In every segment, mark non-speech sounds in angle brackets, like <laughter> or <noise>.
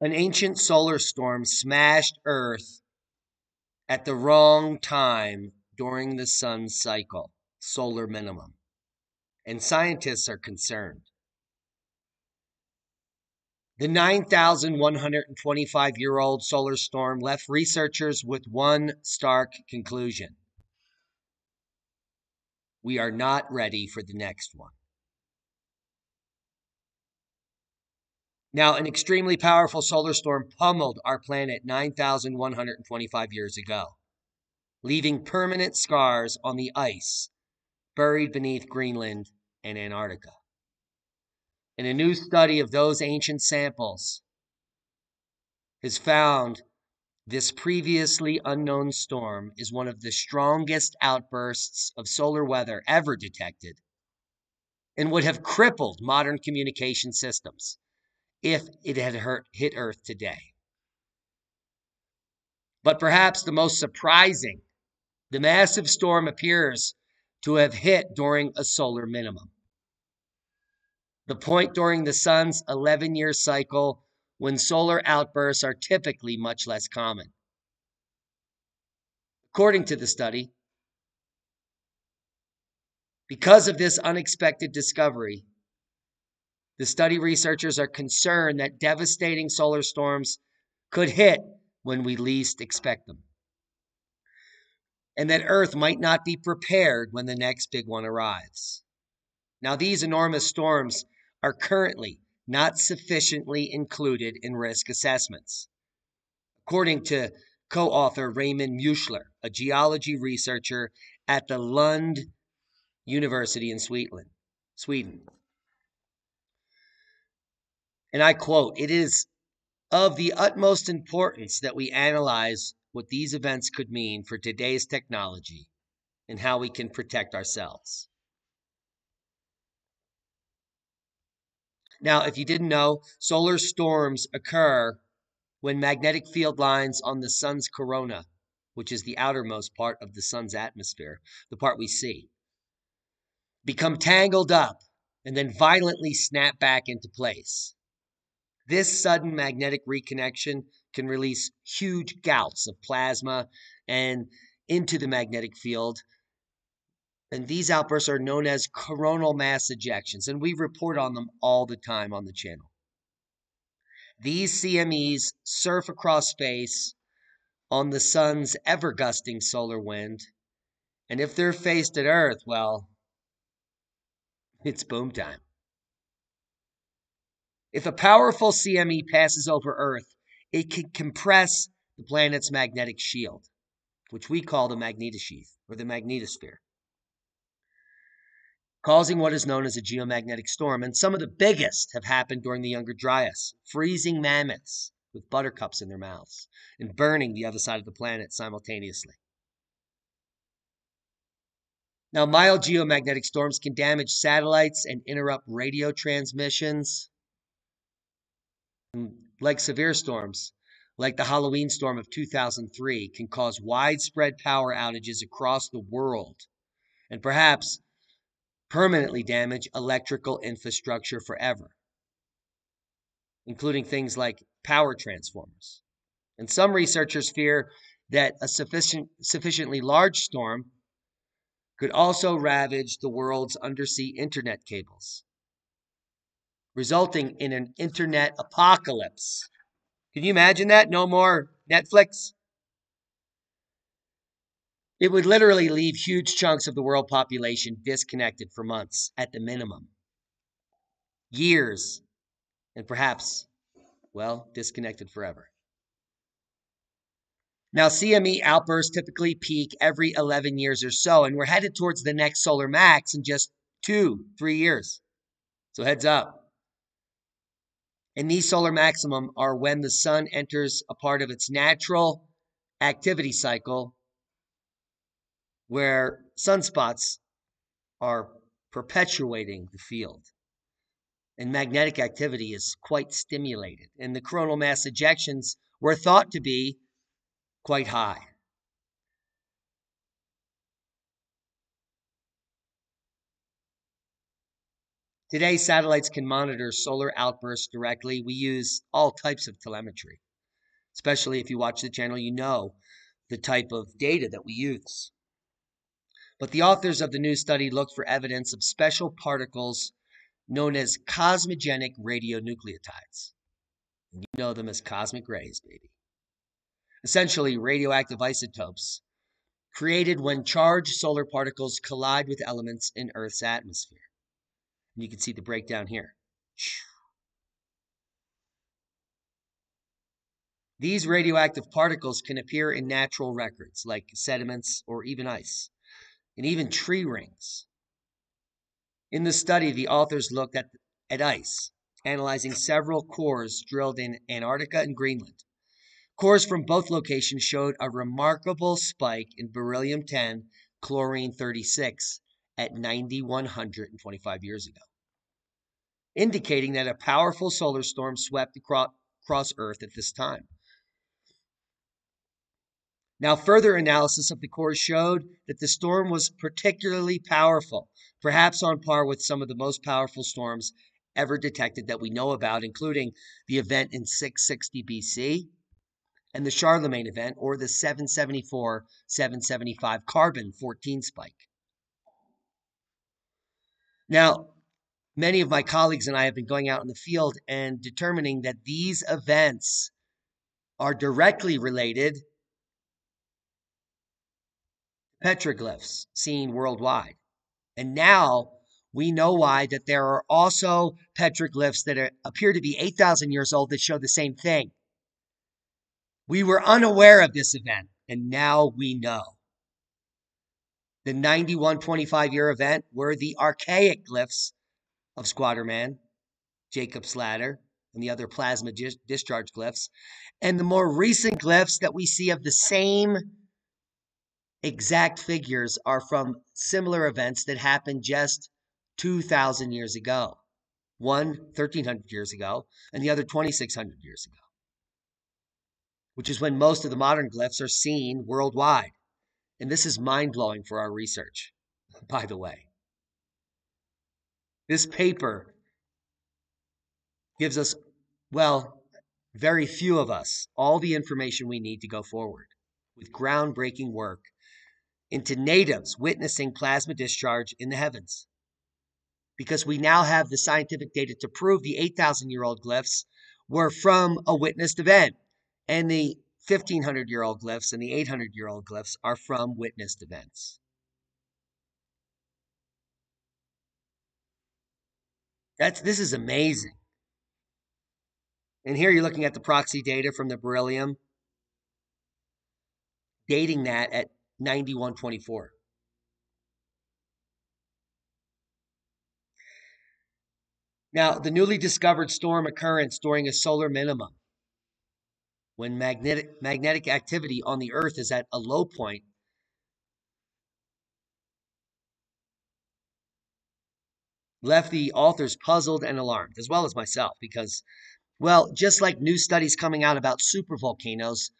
An ancient solar storm smashed Earth at the wrong time during the sun's cycle, solar minimum. And scientists are concerned. The 9,125 year old solar storm left researchers with one stark conclusion we are not ready for the next one. Now, an extremely powerful solar storm pummeled our planet 9,125 years ago, leaving permanent scars on the ice buried beneath Greenland and Antarctica. And a new study of those ancient samples has found this previously unknown storm is one of the strongest outbursts of solar weather ever detected and would have crippled modern communication systems if it had hurt, hit Earth today. But perhaps the most surprising, the massive storm appears to have hit during a solar minimum. The point during the sun's 11 year cycle when solar outbursts are typically much less common. According to the study, because of this unexpected discovery, the study researchers are concerned that devastating solar storms could hit when we least expect them, and that Earth might not be prepared when the next big one arrives. Now, these enormous storms are currently not sufficiently included in risk assessments. According to co author Raymond Muscheler, a geology researcher at the Lund University in Sweden. Sweden. And I quote, it is of the utmost importance that we analyze what these events could mean for today's technology and how we can protect ourselves. Now, if you didn't know, solar storms occur when magnetic field lines on the sun's corona, which is the outermost part of the sun's atmosphere, the part we see, become tangled up and then violently snap back into place. This sudden magnetic reconnection can release huge gouts of plasma and into the magnetic field. And these outbursts are known as coronal mass ejections, and we report on them all the time on the channel. These CMEs surf across space on the sun's ever gusting solar wind, and if they're faced at Earth, well, it's boom time. If a powerful CME passes over Earth, it can compress the planet's magnetic shield, which we call the magnetosheath or the magnetosphere, causing what is known as a geomagnetic storm. And some of the biggest have happened during the Younger Dryas, freezing mammoths with buttercups in their mouths and burning the other side of the planet simultaneously. Now, mild geomagnetic storms can damage satellites and interrupt radio transmissions like severe storms, like the Halloween storm of 2003, can cause widespread power outages across the world and perhaps permanently damage electrical infrastructure forever, including things like power transformers. And some researchers fear that a sufficient, sufficiently large storm could also ravage the world's undersea internet cables resulting in an internet apocalypse. Can you imagine that? No more Netflix? It would literally leave huge chunks of the world population disconnected for months at the minimum, years, and perhaps, well, disconnected forever. Now, CME outbursts typically peak every 11 years or so, and we're headed towards the next solar max in just two, three years. So, heads up. And these solar maximum are when the sun enters a part of its natural activity cycle where sunspots are perpetuating the field. And magnetic activity is quite stimulated. And the coronal mass ejections were thought to be quite high. Today, satellites can monitor solar outbursts directly. We use all types of telemetry, especially if you watch the channel, you know the type of data that we use. But the authors of the new study looked for evidence of special particles known as cosmogenic radionuclides. You know them as cosmic rays, baby. Essentially, radioactive isotopes created when charged solar particles collide with elements in Earth's atmosphere. And you can see the breakdown here. These radioactive particles can appear in natural records like sediments or even ice and even tree rings. In the study, the authors looked at, at ice, analyzing several cores drilled in Antarctica and Greenland. Cores from both locations showed a remarkable spike in beryllium 10 chlorine 36 at 9125 years ago, indicating that a powerful solar storm swept across Earth at this time. Now, further analysis of the core showed that the storm was particularly powerful, perhaps on par with some of the most powerful storms ever detected that we know about, including the event in 660 BC and the Charlemagne event or the 774 775 carbon 14 spike. Now, many of my colleagues and I have been going out in the field and determining that these events are directly related petroglyphs seen worldwide. And now we know why that there are also petroglyphs that are, appear to be 8,000 years old that show the same thing. We were unaware of this event, and now we know. The 9125 year event were the archaic glyphs of Squatterman, Jacob's Ladder, and the other plasma discharge glyphs, and the more recent glyphs that we see of the same exact figures are from similar events that happened just 2,000 years ago. One 1,300 years ago, and the other 2,600 years ago, which is when most of the modern glyphs are seen worldwide. And this is mind blowing for our research, <laughs> by the way. This paper gives us, well, very few of us, all the information we need to go forward with groundbreaking work into natives witnessing plasma discharge in the heavens. Because we now have the scientific data to prove the 8,000 year old glyphs were from a witnessed event, and the 1,500 year old glyphs and the 800 year old glyphs are from witnessed events. That's this is amazing. And here you're looking at the proxy data from the beryllium, dating that at 9124. Now, the newly discovered storm occurrence during a solar minimum, when magnetic, magnetic activity on the Earth is at a low point, left the authors puzzled and alarmed, as well as myself, because, well, just like new studies coming out about supervolcanoes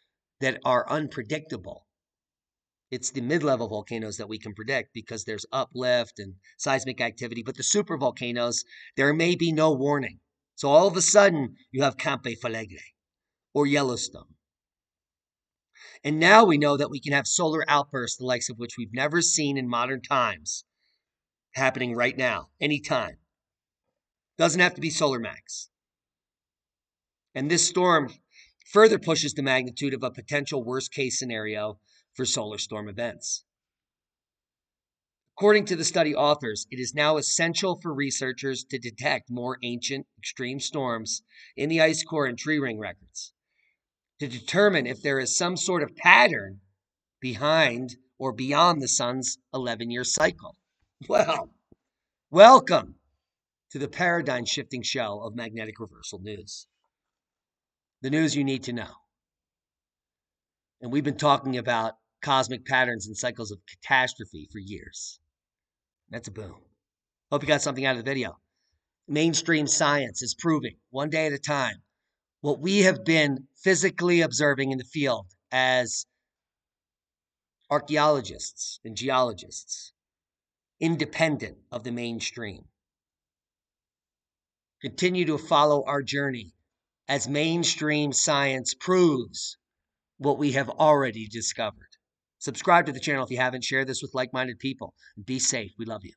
that are unpredictable, it's the mid-level volcanoes that we can predict because there's uplift and seismic activity. But the super volcanoes, there may be no warning. So all of a sudden, you have Campo Flegrei or Yellowstone. And now we know that we can have solar outbursts, the likes of which we've never seen in modern times, happening right now, anytime. Doesn't have to be solar max. And this storm further pushes the magnitude of a potential worst case scenario for solar storm events. According to the study authors, it is now essential for researchers to detect more ancient extreme storms in the ice core and tree ring records to determine if there is some sort of pattern behind or beyond the sun's 11 year cycle. Well, welcome to the paradigm shifting show of magnetic reversal news. The news you need to know. And we've been talking about cosmic patterns and cycles of catastrophe for years. That's a boom. Hope you got something out of the video. Mainstream science is proving, one day at a time, what we have been physically observing in the field as archaeologists and geologists, independent of the mainstream. Continue to follow our journey as mainstream science proves what we have already discovered. Subscribe to the channel if you haven't. Share this with like minded people. Be safe. We love you.